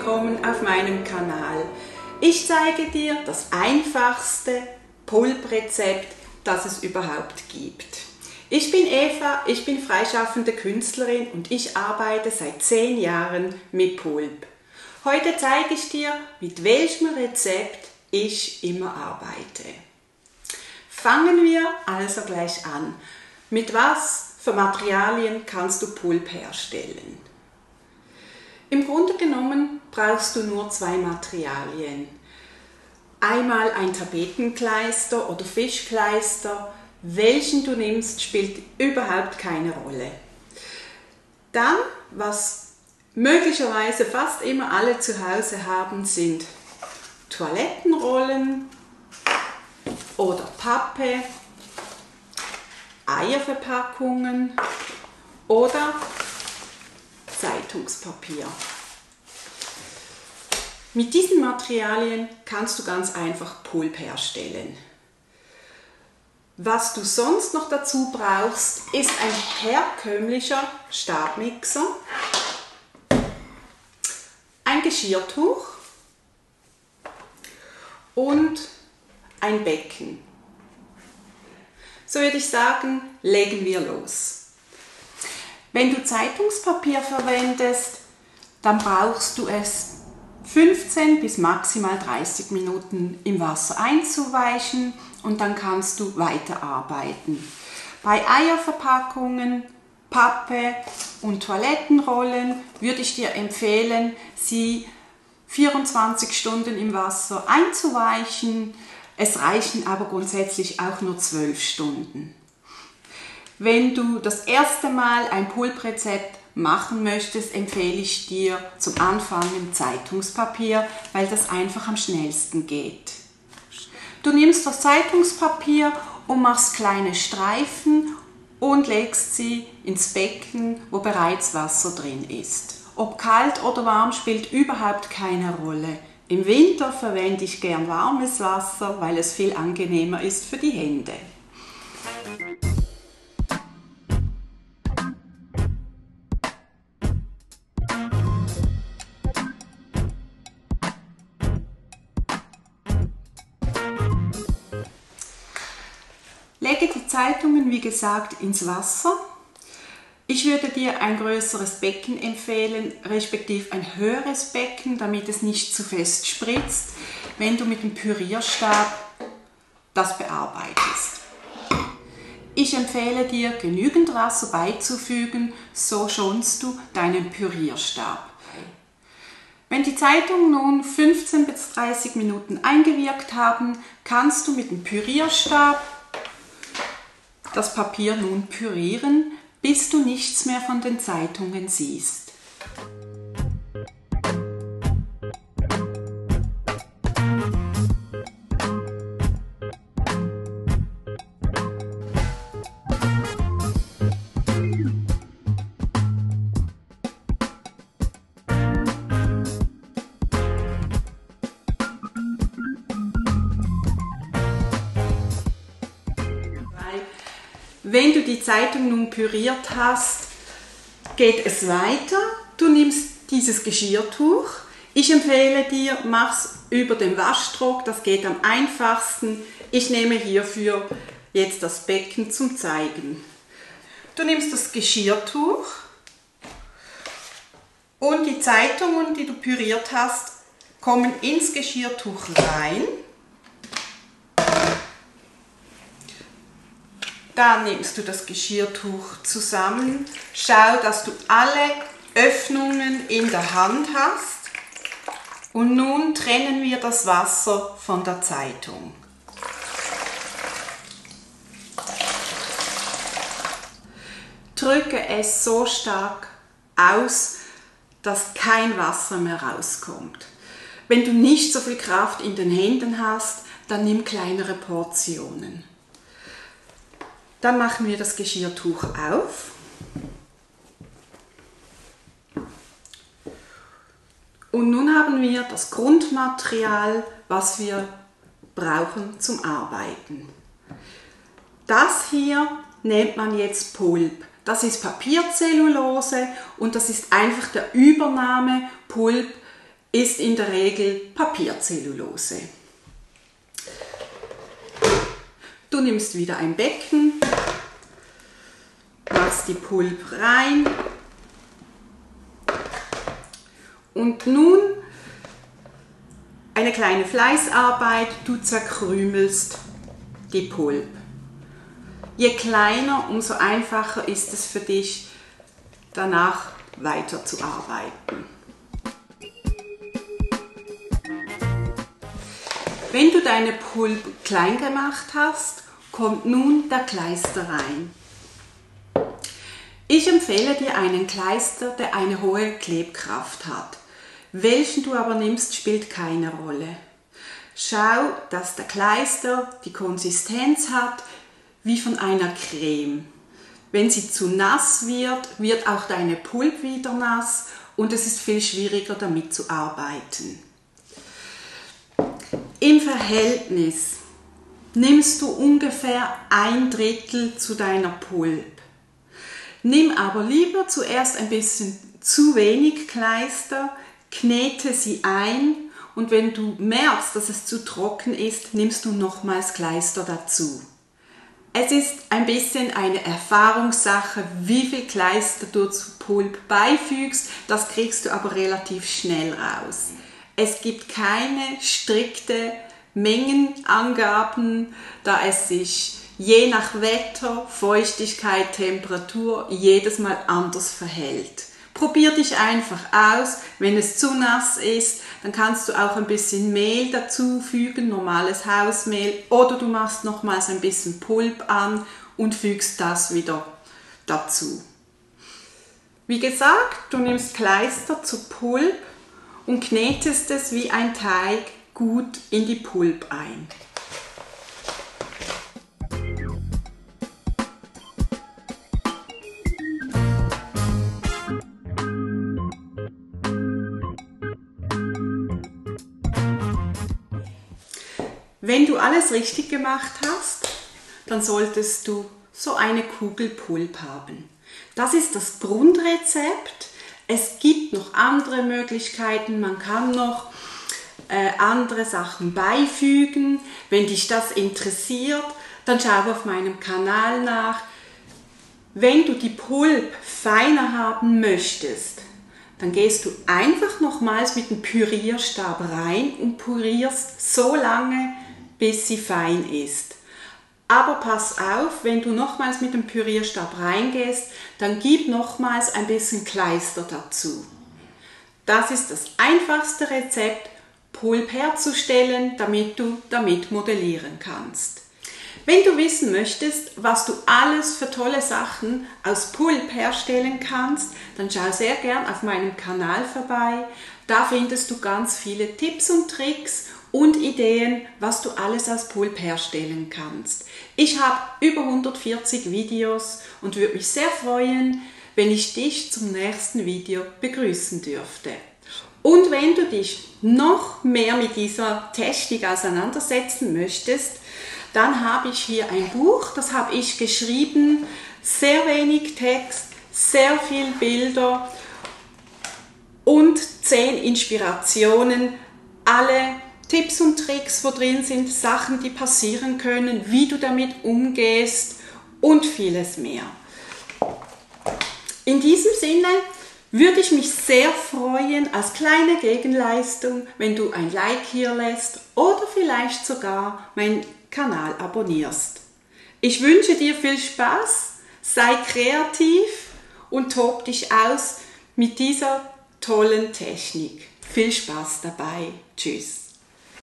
willkommen auf meinem Kanal. Ich zeige dir das einfachste Pulprezept, das es überhaupt gibt. Ich bin Eva, ich bin freischaffende Künstlerin und ich arbeite seit 10 Jahren mit Pulp. Heute zeige ich dir, mit welchem Rezept ich immer arbeite. Fangen wir also gleich an. Mit was für Materialien kannst du Pulp herstellen? Im Grunde genommen brauchst du nur zwei Materialien. Einmal ein Tapetenkleister oder Fischkleister. Welchen du nimmst, spielt überhaupt keine Rolle. Dann, was möglicherweise fast immer alle zu Hause haben, sind Toilettenrollen oder Pappe, Eierverpackungen oder Zeitungspapier. Mit diesen Materialien kannst du ganz einfach Pulp herstellen. Was du sonst noch dazu brauchst, ist ein herkömmlicher Stabmixer, ein Geschirrtuch und ein Becken. So würde ich sagen, legen wir los. Wenn du Zeitungspapier verwendest, dann brauchst du es 15 bis maximal 30 Minuten im Wasser einzuweichen und dann kannst du weiterarbeiten. Bei Eierverpackungen, Pappe und Toilettenrollen würde ich dir empfehlen, sie 24 Stunden im Wasser einzuweichen. Es reichen aber grundsätzlich auch nur 12 Stunden. Wenn du das erste Mal ein Pulprezept machen möchtest, empfehle ich dir zum Anfang ein Zeitungspapier, weil das einfach am schnellsten geht. Du nimmst das Zeitungspapier und machst kleine Streifen und legst sie ins Becken, wo bereits Wasser drin ist. Ob kalt oder warm spielt überhaupt keine Rolle. Im Winter verwende ich gern warmes Wasser, weil es viel angenehmer ist für die Hände. Zeitungen, wie gesagt, ins Wasser. Ich würde dir ein größeres Becken empfehlen, respektive ein höheres Becken, damit es nicht zu fest spritzt, wenn du mit dem Pürierstab das bearbeitest. Ich empfehle dir, genügend Wasser beizufügen, so schonst du deinen Pürierstab. Wenn die Zeitungen nun 15 bis 30 Minuten eingewirkt haben, kannst du mit dem Pürierstab das Papier nun pürieren, bis du nichts mehr von den Zeitungen siehst. Wenn du die Zeitung nun püriert hast, geht es weiter. Du nimmst dieses Geschirrtuch. Ich empfehle dir, mach's über den Waschtrock, das geht am einfachsten. Ich nehme hierfür jetzt das Becken zum Zeigen. Du nimmst das Geschirrtuch und die Zeitungen, die du püriert hast, kommen ins Geschirrtuch rein. Dann nimmst du das Geschirrtuch zusammen. Schau, dass du alle Öffnungen in der Hand hast. Und nun trennen wir das Wasser von der Zeitung. Drücke es so stark aus, dass kein Wasser mehr rauskommt. Wenn du nicht so viel Kraft in den Händen hast, dann nimm kleinere Portionen. Dann machen wir das Geschirrtuch auf. Und nun haben wir das Grundmaterial, was wir brauchen zum Arbeiten. Das hier nennt man jetzt Pulp. Das ist Papierzellulose und das ist einfach der Übernahme Pulp ist in der Regel Papierzellulose. Du nimmst wieder ein Becken, machst die Pulp rein und nun eine kleine Fleißarbeit, du zerkrümelst die Pulp. Je kleiner, umso einfacher ist es für dich, danach weiterzuarbeiten. Wenn du deine Pulp klein gemacht hast, kommt nun der Kleister rein. Ich empfehle dir einen Kleister, der eine hohe Klebkraft hat. Welchen du aber nimmst, spielt keine Rolle. Schau, dass der Kleister die Konsistenz hat wie von einer Creme. Wenn sie zu nass wird, wird auch deine Pulp wieder nass und es ist viel schwieriger damit zu arbeiten. Im Verhältnis nimmst du ungefähr ein Drittel zu deiner Pulp. Nimm aber lieber zuerst ein bisschen zu wenig Kleister, knete sie ein und wenn du merkst, dass es zu trocken ist, nimmst du nochmals Kleister dazu. Es ist ein bisschen eine Erfahrungssache, wie viel Kleister du zu Pulp beifügst. Das kriegst du aber relativ schnell raus. Es gibt keine strikte Mengenangaben, da es sich je nach Wetter, Feuchtigkeit, Temperatur jedes Mal anders verhält. Probier dich einfach aus. Wenn es zu nass ist, dann kannst du auch ein bisschen Mehl dazufügen, normales Hausmehl, oder du machst nochmals ein bisschen Pulp an und fügst das wieder dazu. Wie gesagt, du nimmst Kleister zu Pulp und knetest es wie ein Teig gut in die Pulp ein. Wenn du alles richtig gemacht hast, dann solltest du so eine Kugel Pulp haben. Das ist das Grundrezept. Es gibt noch andere Möglichkeiten. Man kann noch äh, andere Sachen beifügen. Wenn dich das interessiert, dann schau auf meinem Kanal nach. Wenn du die Pulp feiner haben möchtest, dann gehst du einfach nochmals mit dem Pürierstab rein und pürierst so lange, bis sie fein ist. Aber pass auf, wenn du nochmals mit dem Pürierstab reingehst, dann gib nochmals ein bisschen Kleister dazu. Das ist das einfachste Rezept, Pulp herzustellen, damit du damit modellieren kannst. Wenn du wissen möchtest, was du alles für tolle Sachen aus Pulp herstellen kannst, dann schau sehr gern auf meinem Kanal vorbei. Da findest du ganz viele Tipps und Tricks und Ideen, was du alles aus Pulp herstellen kannst. Ich habe über 140 Videos und würde mich sehr freuen, wenn ich dich zum nächsten Video begrüßen dürfte. Und wenn du dich noch mehr mit dieser Technik auseinandersetzen möchtest, dann habe ich hier ein Buch, das habe ich geschrieben, sehr wenig Text, sehr viel Bilder und zehn Inspirationen, alle Tipps und Tricks, wo drin sind, Sachen, die passieren können, wie du damit umgehst und vieles mehr. In diesem Sinne würde ich mich sehr freuen als kleine Gegenleistung, wenn du ein Like hier lässt oder vielleicht sogar meinen Kanal abonnierst. Ich wünsche dir viel Spaß, sei kreativ und tob dich aus mit dieser tollen Technik. Viel Spaß dabei. Tschüss.